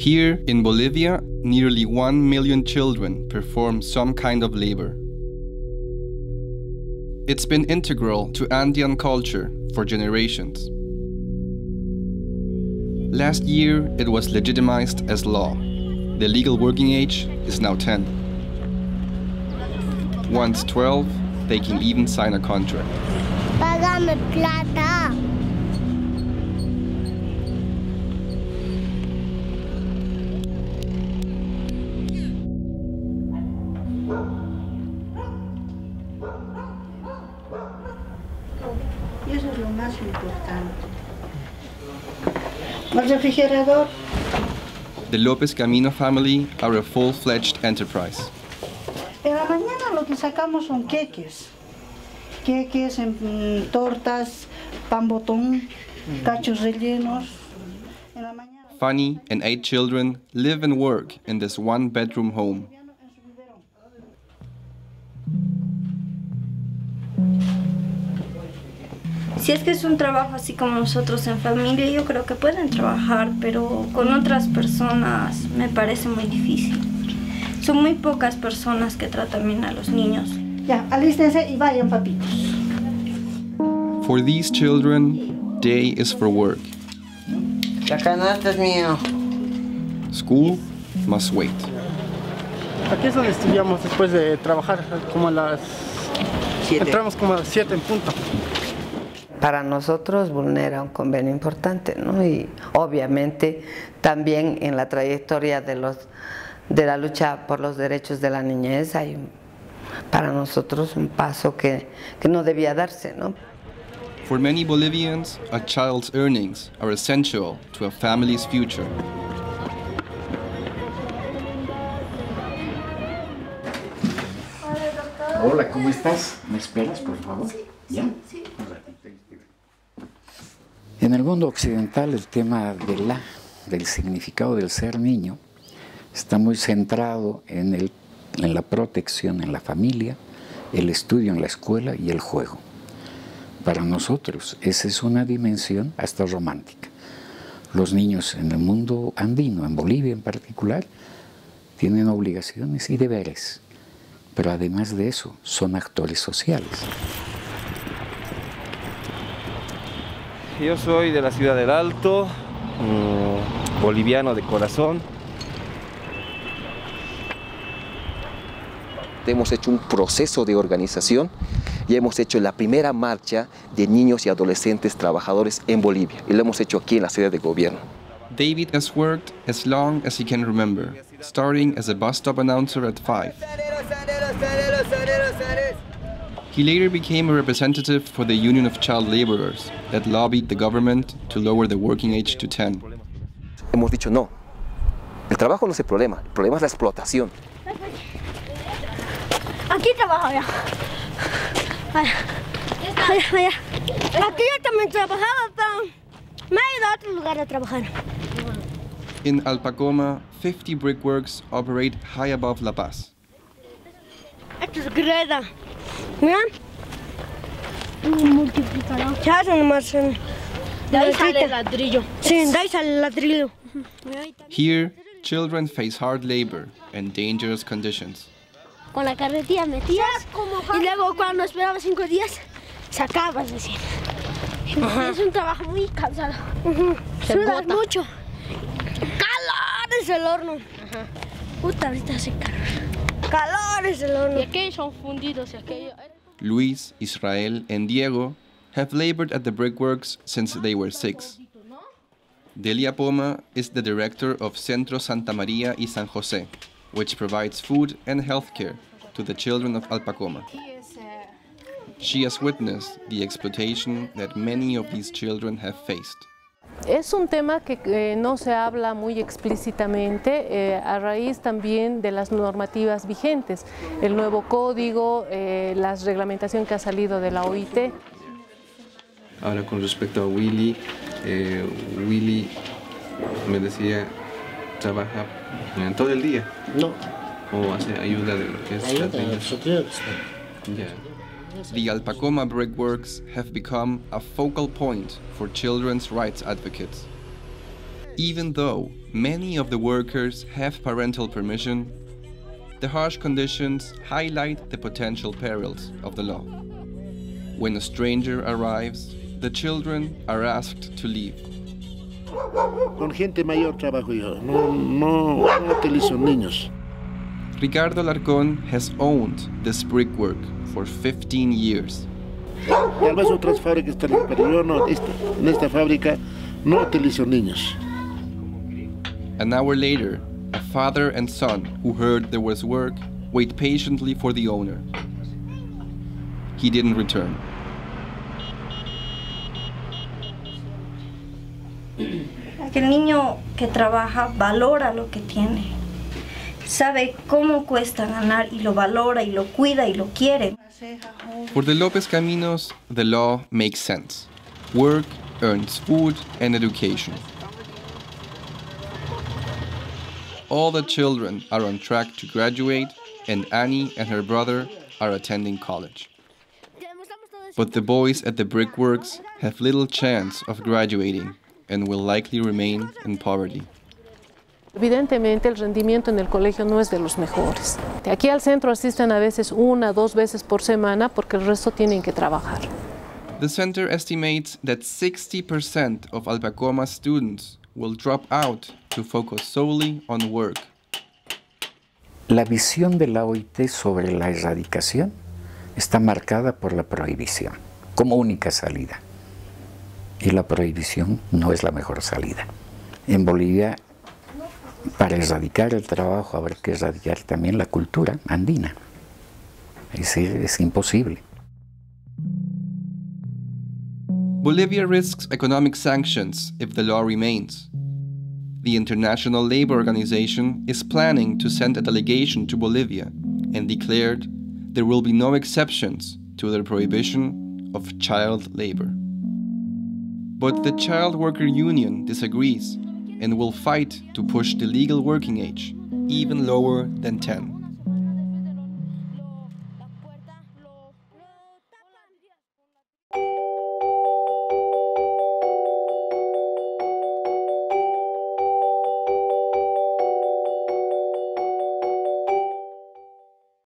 Here in Bolivia, nearly 1 million children perform some kind of labor. It's been integral to Andean culture for generations. Last year, it was legitimized as law. The legal working age is now 10. Once 12, they can even sign a contract. Págame plata. Eso es lo más importante. El refrigerador. The Lopez Camino family are a full fledged enterprise. En la mañana lo que sacamos son queques. Queques, en, mm, tortas, pan botón, cachos rellenos. En la mañana. Fanny and eight children live and work in this one bedroom home. Si es que es un trabajo así como nosotros en familia, yo creo que pueden trabajar, pero con otras personas me parece muy difícil. Son muy pocas personas que tratan bien a los niños. Ya, alístense y vayan, papitos. For these children, day is for work. La canasta es mío. School must wait. Aquí es donde estudiamos después de trabajar, como a las... Siete. Entramos como a las 7 en punto. Para nosotros vulnera un convenio importante, ¿no? Y obviamente también en la trayectoria de, los, de la lucha por los derechos de la niñez hay para nosotros un paso que, que no debía darse, ¿no? For many Bolivians, a child's earnings are essential to a family's future. Hola, ¿cómo estás? ¿Me esperas, por favor? ¿Ya? Un ratito. En el mundo occidental el tema de la, del significado del ser niño está muy centrado en, el, en la protección en la familia, el estudio en la escuela y el juego. Para nosotros esa es una dimensión hasta romántica. Los niños en el mundo andino, en Bolivia en particular, tienen obligaciones y deberes, pero además de eso son actores sociales. Yo soy de la ciudad del Alto, mm, boliviano de corazón. Hemos hecho un proceso de organización y hemos hecho la primera marcha de niños y adolescentes trabajadores en Bolivia y lo hemos hecho aquí en la sede de gobierno. David has worked as long as he can remember, starting as a bus stop announcer at 5. He later became a representative for the Union of Child Laborers that lobbied the government to lower the working age to 10. Hemos dicho no, el trabajo no es el problema, el problema es la explotación. Aquí trabajo ya. Allá. Allá, allá. Aquí yo también trabajaba, pero me he ido a otro lugar a trabajar. In Alpacoma, 50 brickworks operate high above La Paz. Esto es greda. Mira. Un multiplicador. Ya eso nomás. eh, De ahí sale el ladrillo. Sí, de ahí sale el ladrillo. Here, children face hard labor and dangerous conditions. Con la carretilla metías y luego cuando esperabas cinco días sacabas recién. Es un trabajo muy cansado. Se Sudas bota. mucho. Calor es el horno. Puta, ahorita hace calor. Calor es el horno. Y aquellos son fundidos y aquellos... Luis, Israel, and Diego have labored at the brickworks since they were six. Delia Poma is the director of Centro Santa Maria y San Jose, which provides food and health care to the children of Alpacoma. She has witnessed the exploitation that many of these children have faced. Es un tema que eh, no se habla muy explícitamente eh, a raíz también de las normativas vigentes, el nuevo código, eh, la reglamentación que ha salido de la OIT. Ahora con respecto a Willy, eh, Willy me decía, trabaja eh, todo el día. No. O hace ayuda de lo que es Ayuda, Ya. The Alpacoma brickworks have become a focal point for children's rights advocates. Even though many of the workers have parental permission, the harsh conditions highlight the potential perils of the law. When a stranger arrives, the children are asked to leave. Con gente mayor trabajo yo, no, no, no utilizo niños. Ricardo Larcón has owned this brickwork for 15 years. Tal vez otras fábricas están, pero yo no, esta, en esta fábrica no utilizo niños. An hour later, a father and son who heard there was work wait patiently for the owner. He didn't return. Que el niño que trabaja valora lo que tiene. Sabe cómo cuesta ganar y lo valora y lo cuida y lo quiere. For the Lopez Caminos, the law makes sense. Work earns food and education. All the children are on track to graduate, and Annie and her brother are attending college. But the boys at the brickworks have little chance of graduating and will likely remain in poverty. Evidentemente el rendimiento en el colegio no es de los mejores. De aquí al centro asisten a veces una, dos veces por semana porque el resto tienen que trabajar. The center estimates that 60% of Alpacoma students will drop out to focus solely on work. La visión de la OIT sobre la erradicación está marcada por la prohibición como única salida. Y la prohibición no es la mejor salida. En Bolivia, para erradicar el trabajo, habrá que erradicar también la cultura andina. Es decir, es imposible. Bolivia risks economic sanctions if the law remains. The International Labour Organization is planning to send a delegation to Bolivia and declared there will be no exceptions to the prohibition of child labor. But the Child Worker Union disagrees and will fight to push the legal working age even lower than 10.